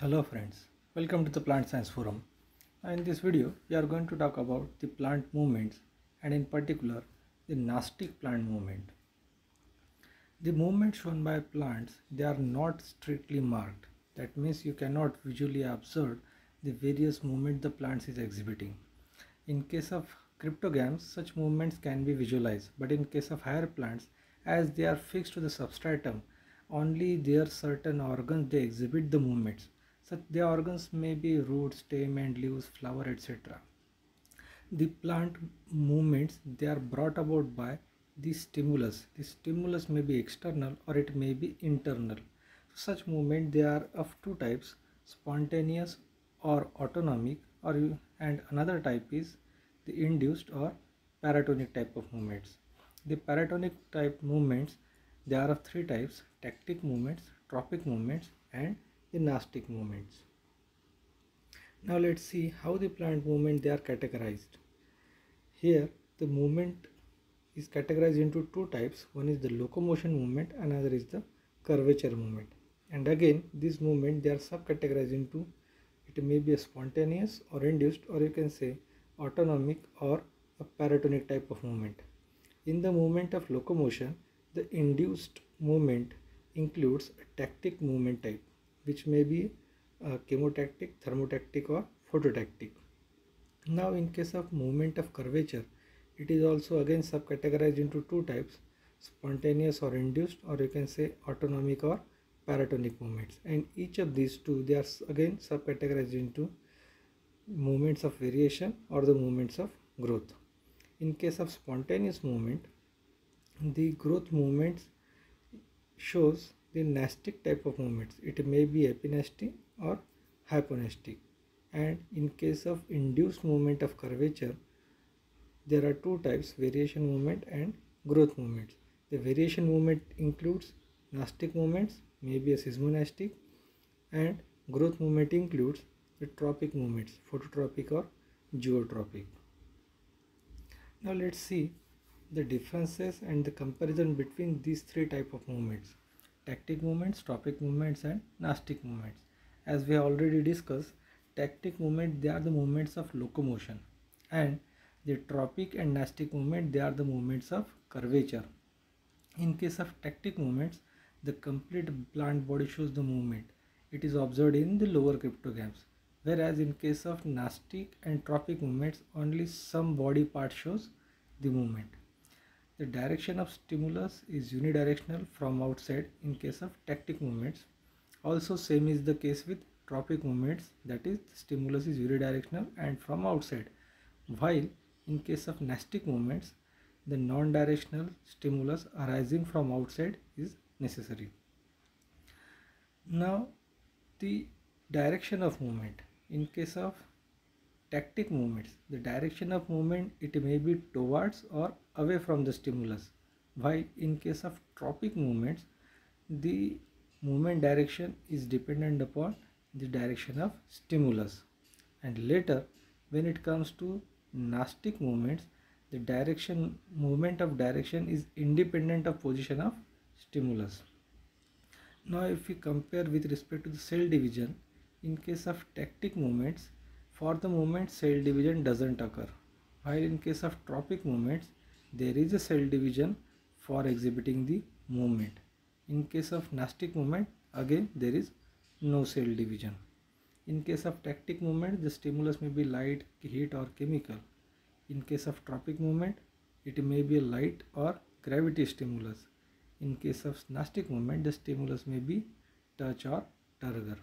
Hello friends, welcome to the Plant Science Forum. In this video, we are going to talk about the plant movements and in particular the nastic plant movement. The movements shown by plants, they are not strictly marked. That means you cannot visually observe the various movements the plants is exhibiting. In case of cryptogams, such movements can be visualized, but in case of higher plants, as they are fixed to the substratum, only their certain organs they exhibit the movements the organs may be roots, stem and leaves, flower, etc. The plant movements they are brought about by the stimulus. The stimulus may be external or it may be internal. Such movement they are of two types: spontaneous or autonomic, or and another type is the induced or paratonic type of movements. The paratonic type movements they are of three types: tactic movements, tropic movements, and the nastic movements. Now let's see how the plant movement they are categorized. Here the movement is categorized into two types. One is the locomotion movement, another is the curvature movement. And again this movement they are subcategorized into it may be a spontaneous or induced or you can say autonomic or a paratonic type of movement. In the movement of locomotion, the induced movement includes a tactic movement type which may be uh, chemotactic, thermotactic or phototactic. Now in case of movement of curvature, it is also again subcategorized into two types, spontaneous or induced or you can say autonomic or paratonic movements and each of these two they are again subcategorized into movements of variation or the movements of growth. In case of spontaneous movement, the growth movements shows the nastic type of movements. It may be epinastic or hyponastic. And in case of induced movement of curvature, there are two types, variation movement and growth movements. The variation movement includes nastic movements, maybe a seismonastic, and growth movement includes the tropic movements, phototropic or geotropic. Now let's see the differences and the comparison between these three type of movements tactic movements, tropic movements and nastic movements. As we already discussed, tactic movement they are the movements of locomotion and the tropic and nastic movement they are the movements of curvature. In case of tactic movements, the complete plant body shows the movement. It is observed in the lower cryptogams. Whereas in case of nastic and tropic movements, only some body part shows the movement. The direction of stimulus is unidirectional from outside in case of tactic movements. Also same is the case with tropic movements that is stimulus is unidirectional and from outside while in case of nastic movements the non-directional stimulus arising from outside is necessary. Now the direction of movement in case of tactic movements. The direction of movement it may be towards or away from the stimulus. While in case of tropic movements the movement direction is dependent upon the direction of stimulus. And later when it comes to nastic movements the direction movement of direction is independent of position of stimulus. Now if we compare with respect to the cell division in case of tactic movements for the moment cell division doesn't occur. While in case of tropic movements, there is a cell division for exhibiting the movement. In case of nastic movement, again there is no cell division. In case of tactic movement, the stimulus may be light, heat or chemical. In case of tropic movement, it may be a light or gravity stimulus. In case of nastic movement, the stimulus may be touch or turgor.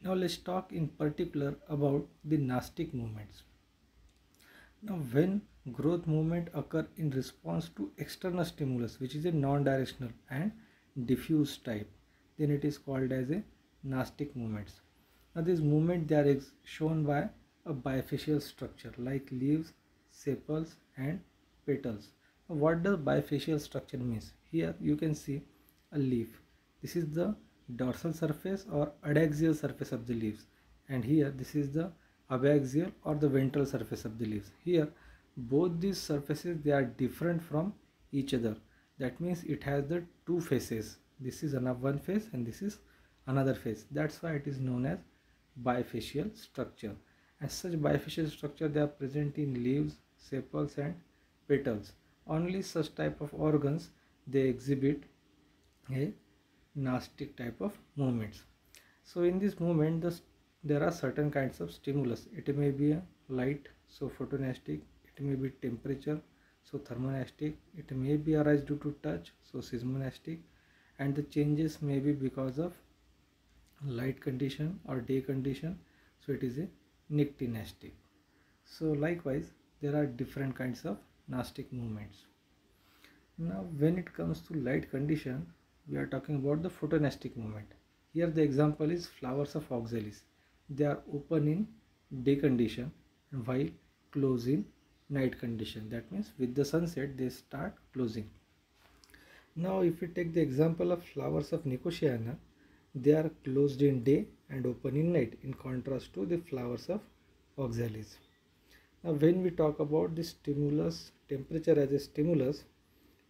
Now let's talk in particular about the nastic movements. Now when growth movement occur in response to external stimulus which is a non-directional and diffuse type then it is called as a nastic movements. Now this movement they are shown by a bifacial structure like leaves, sepals and petals. Now, what does bifacial structure means? Here you can see a leaf. This is the dorsal surface or adaxial surface of the leaves. And here this is the abaxial or the ventral surface of the leaves. Here both these surfaces they are different from each other. That means it has the two faces. This is one face and this is another face. That's why it is known as bifacial structure. As such bifacial structure they are present in leaves sepals and petals. Only such type of organs they exhibit a nastic type of movements. So in this movement the, there are certain kinds of stimulus. It may be a light so photonastic it may be temperature so thermonastic it may be arise due to touch so seismonastic and the changes may be because of light condition or day condition so it is a nyctinastic so likewise there are different kinds of nastic movements. Now when it comes to light condition we are talking about the photonastic movement here the example is flowers of oxalis. They are open in day condition while close in night condition. That means with the sunset they start closing. Now if we take the example of flowers of nicotiana they are closed in day and open in night in contrast to the flowers of oxalis. Now when we talk about the stimulus temperature as a stimulus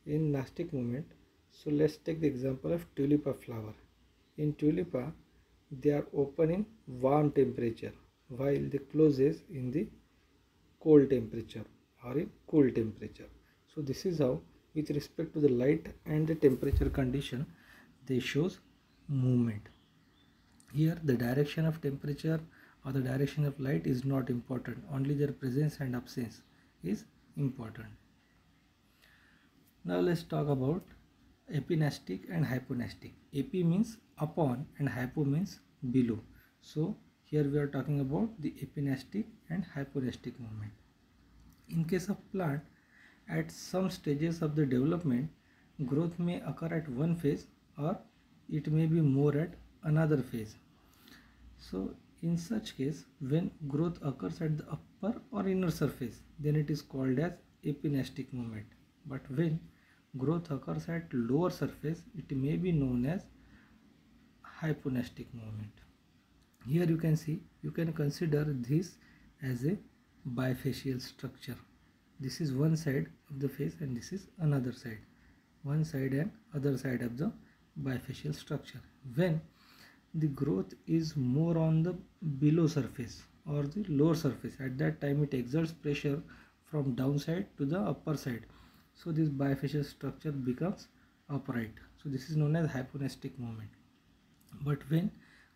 in nastic movement so let's take the example of tulipa flower. In tulipa they are open in warm temperature while they closes in the cold temperature or in cool temperature. So this is how with respect to the light and the temperature condition they shows movement. Here the direction of temperature or the direction of light is not important. Only their presence and absence is important. Now let's talk about epinastic and hyponastic. Epi means upon and hypo means below. So here we are talking about the epinastic and hyponastic movement in case of plant at some stages of the development growth may occur at one phase or it may be more at another phase. So in such case when growth occurs at the upper or inner surface then it is called as epinastic movement but when growth occurs at lower surface it may be known as hyponastic movement here you can see you can consider this as a bifacial structure. This is one side of the face and this is another side. One side and other side of the bifacial structure. When the growth is more on the below surface or the lower surface at that time it exerts pressure from downside to the upper side so this bifacial structure becomes upright. So this is known as hyponastic movement but when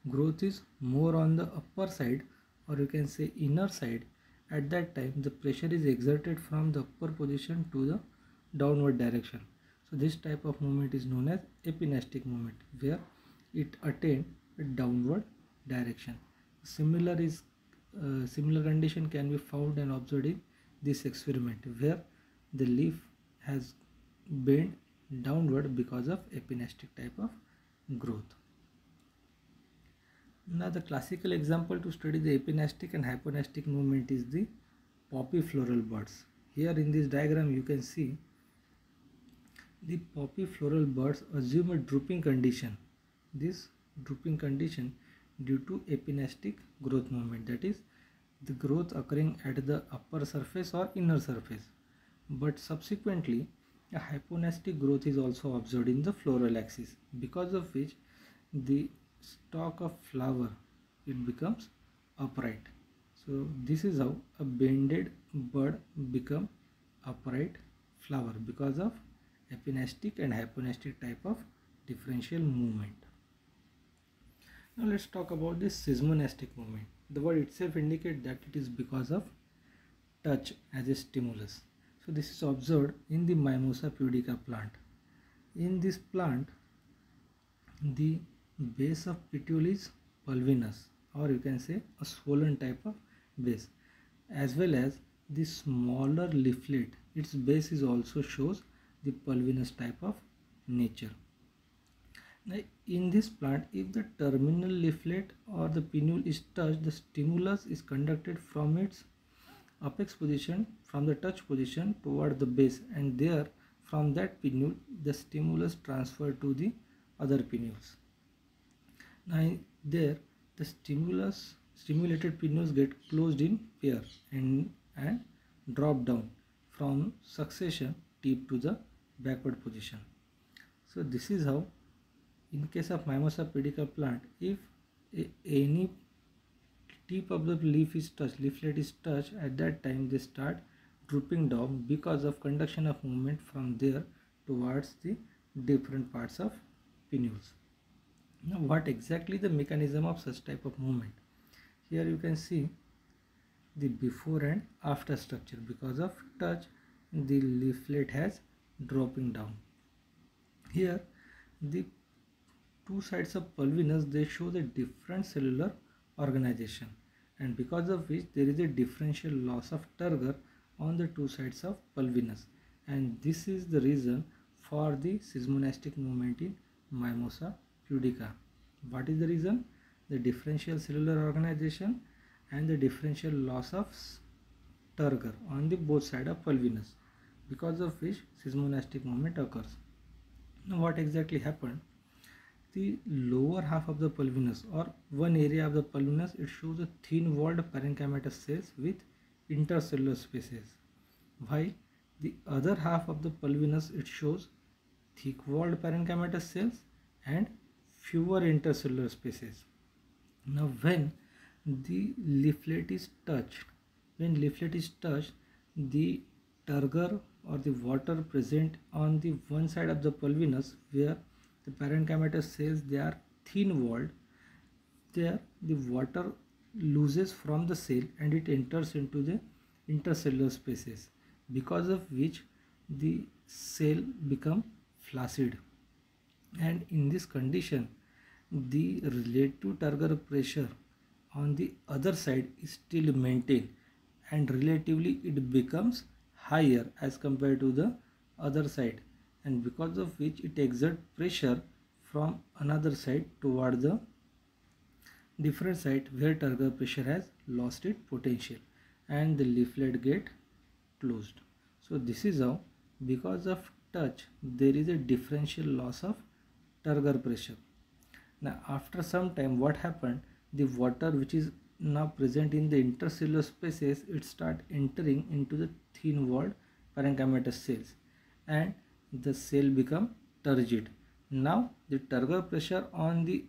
growth is more on the upper side or you can say inner side at that time the pressure is exerted from the upper position to the downward direction. So this type of movement is known as epinastic movement where it attained a downward direction. Similar is uh, similar condition can be found and observed in this experiment where the leaf has bent downward because of epinastic type of growth. Now the classical example to study the epinastic and hyponastic movement is the poppy floral buds. Here in this diagram you can see the poppy floral buds assume a drooping condition. This drooping condition due to epinastic growth movement that is the growth occurring at the upper surface or inner surface. But subsequently a hyponastic growth is also observed in the floral axis because of which the stalk of flower it becomes upright. So this is how a bended bud become upright flower because of epinastic and hyponastic type of differential movement. Now let's talk about this seismonastic movement. The word itself indicates that it is because of touch as a stimulus. So this is observed in the Mimosa pudica plant. In this plant, the base of petiole is pulvinous or you can say a swollen type of base as well as the smaller leaflet its base is also shows the pulvinous type of nature. Now, in this plant, if the terminal leaflet or the pinnule is touched, the stimulus is conducted from its apex position, from the touch position toward the base and there from that pinnule, the stimulus transferred to the other pinnules. Now there, the stimulus stimulated pinnules get closed in pair and, and drop down from succession tip to the backward position. So this is how in case of Mimosa pudica plant, if any tip of the leaf is touched, leaflet is touched, at that time they start drooping down because of conduction of movement from there towards the different parts of pinnules. Now what exactly the mechanism of such type of movement? Here you can see the before and after structure because of touch the leaflet has dropping down. Here the two sides of pulvinus they show the different cellular organization and because of which there is a differential loss of turgor on the two sides of pulvinus and this is the reason for the seismonastic movement in Mimosa pudica. What is the reason? The differential cellular organization and the differential loss of turgor on the both side of pulvinus because of which seismonastic movement occurs. Now what exactly happened? The lower half of the pulvinus or one area of the pulvinus it shows a thin walled parenchymatous cells with intercellular spaces while the other half of the pulvinus it shows thick walled parenchymatous cells and fewer intercellular spaces. Now when the leaflet is touched, when leaflet is touched, the turgor or the water present on the one side of the pulvinus where the parenchymatous cells they are thin walled, there the water loses from the cell and it enters into the intercellular spaces because of which the cell become flaccid. And in this condition the relative turgor pressure on the other side is still maintained and relatively it becomes higher as compared to the other side and because of which it exert pressure from another side toward the different side where turgor pressure has lost its potential and the leaflet get closed. So this is how because of touch there is a differential loss of turgor pressure. Now after some time what happened? The water which is now present in the intercellular spaces it start entering into the thin walled parenchymatous cells. And the cell become turgid. Now the turgor pressure on the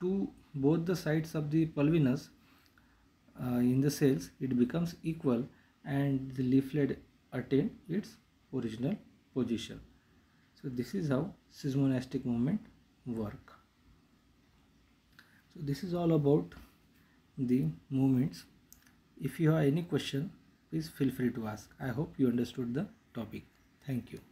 two both the sides of the pulvinus uh, in the cells it becomes equal and the leaflet attain its original position. So this is how seismonastic movement work. So this is all about the movements. If you have any question please feel free to ask. I hope you understood the topic. Thank you